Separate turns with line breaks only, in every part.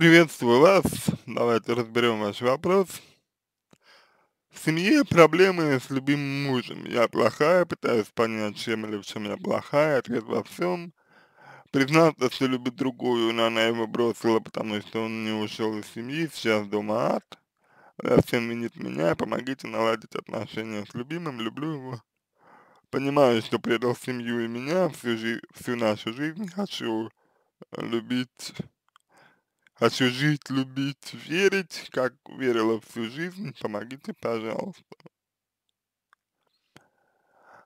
Приветствую вас. Давайте разберем ваш вопрос. В семье проблемы с любимым мужем. Я плохая, пытаюсь понять, чем или в чем я плохая, ответ во всем. Признаться, что любит другую, но она его бросила, потому что он не ушел из семьи, сейчас дома ад. Всем винит меня, помогите наладить отношения с любимым, люблю его. Понимаю, что предал семью и меня, всю, жи всю нашу жизнь хочу любить Хочу жить, любить, верить, как верила всю жизнь. Помогите, пожалуйста.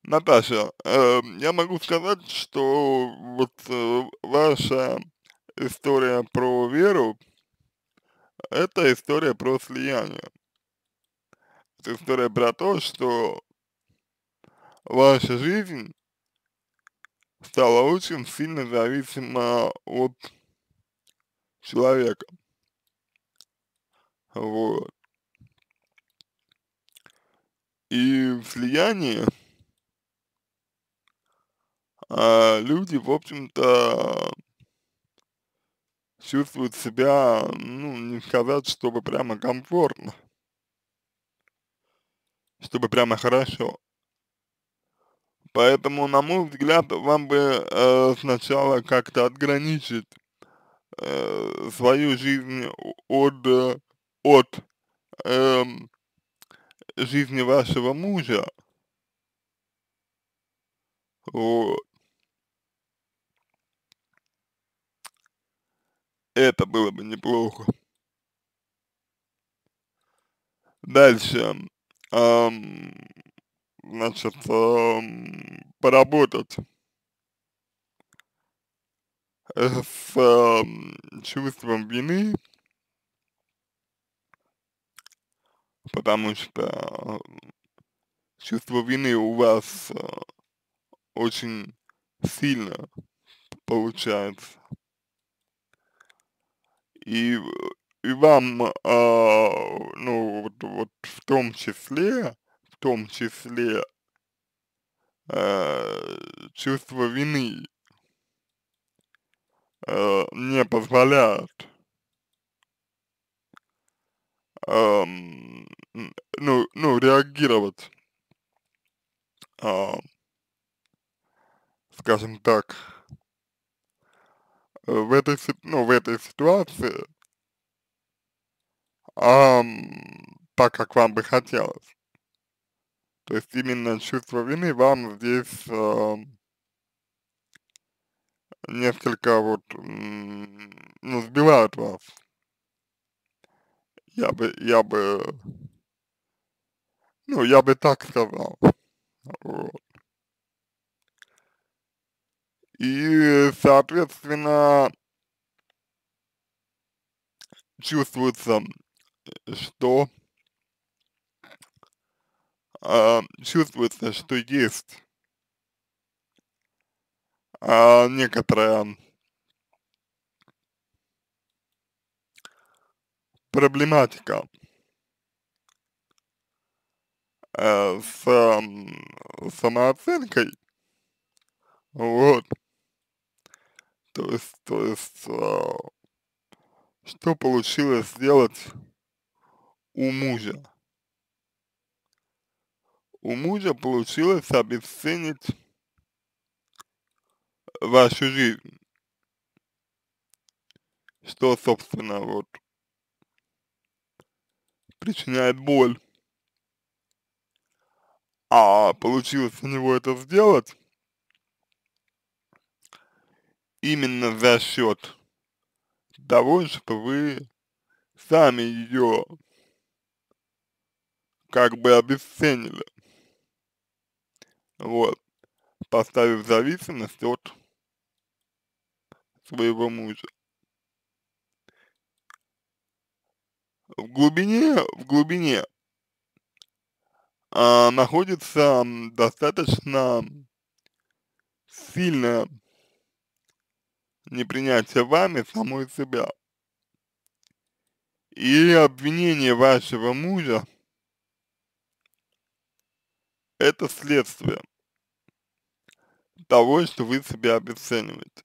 Наташа, э, я могу сказать, что вот э, ваша история про веру, это история про слияние. Это история про то, что ваша жизнь стала очень сильно зависима от человека. Вот. И в слиянии а, люди, в общем-то, чувствуют себя, ну, не сказать, чтобы прямо комфортно, чтобы прямо хорошо. Поэтому, на мой взгляд, вам бы э, сначала как-то отграничить э, свою жизнь от, э, от э, жизни вашего мужа. Вот. Это было бы неплохо. Дальше. Эм, значит, эм, поработать с э, чувством вины, потому что чувство вины у вас э, очень сильно получается. И, и вам, э, ну, вот, вот в том числе, в том числе, э, чувство вины э, не позволяют э, ну, ну, реагировать, э, скажем так, в этой, ну, в этой ситуации, э, так, как вам бы хотелось. То есть именно чувство вины вам здесь э, несколько вот, ну, сбивают вас. Я бы, я бы, ну, я бы так сказал. Вот. И, соответственно, чувствуется, что э, чувствуется, что есть а, некоторая проблематика. Э, с э, самооценкой, вот, то есть, то есть, э, что получилось сделать у мужа? У мужа получилось обесценить вашу жизнь. Что, собственно, вот причиняет боль. А получилось у него это сделать именно за счет того, что вы сами ее как бы обесценили. Вот. Поставив зависимость от своего мужа. В глубине, в глубине а, находится достаточно сильное непринятие вами самой себя. И обвинение вашего мужа это следствие того, что вы себя обесцениваете.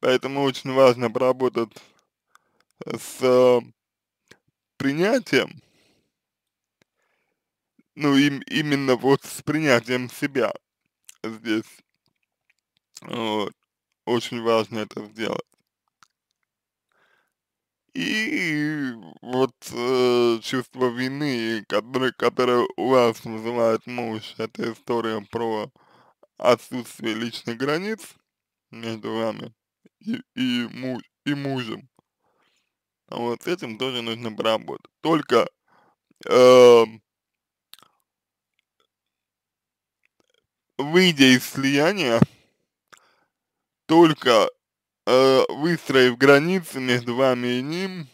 Поэтому очень важно поработать с э, принятием, ну, им, именно вот с принятием себя здесь, вот, очень важно это сделать. И вот э, чувство вины, которое, которое у вас вызывает муж, это история про отсутствие личных границ между вами и, и, муж, и мужем. А вот с этим тоже нужно поработать. Только э, выйдя из слияния, только э, выстроив границы между вами и ним,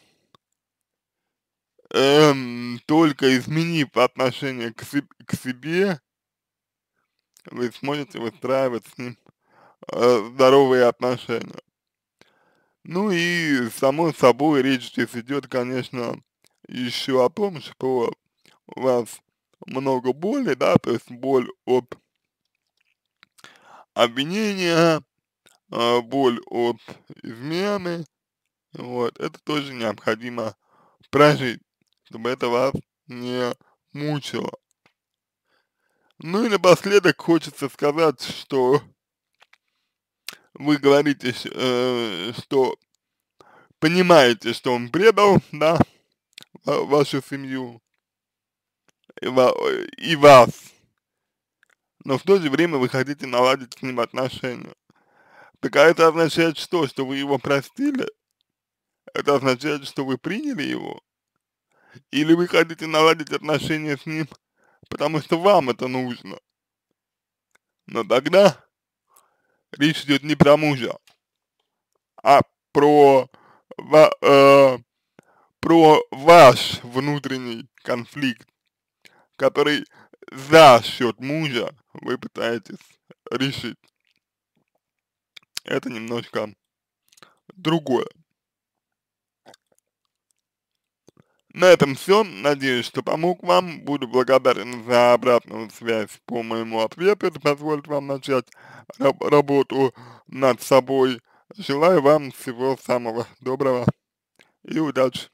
эм, только изменив отношение к, к себе, вы сможете выстраивать с ним э, здоровые отношения. Ну и само собой речь здесь идет, конечно, еще о том, что у вас много боли, да, то есть боль от обвинения, э, боль от измены, вот, это тоже необходимо прожить, чтобы это вас не мучило. Ну и напоследок хочется сказать, что вы говорите, э, что понимаете, что он предал, да, вашу семью и, и вас, но в то же время вы хотите наладить с ним отношения. Так а это означает что? Что вы его простили? Это означает, что вы приняли его? Или вы хотите наладить отношения с ним, потому что вам это нужно? Но тогда речь идет не про мужа, а про, ва, э, про ваш внутренний конфликт, который за счет мужа вы пытаетесь решить. Это немножко другое. На этом все. Надеюсь, что помог вам. Буду благодарен за обратную связь по моему ответу. Это позволит вам начать раб работу над собой. Желаю вам всего самого доброго и удачи.